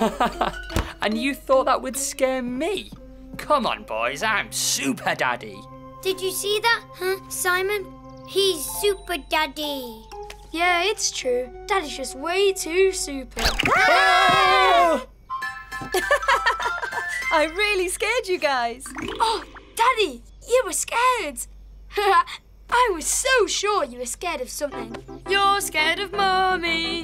and you thought that would scare me? Come on, boys, I'm Super Daddy. Did you see that, huh, Simon? He's Super Daddy. Yeah, it's true. Daddy's just way too super. I really scared you guys. Oh, Daddy, you were scared. I was so sure you were scared of something. You're scared of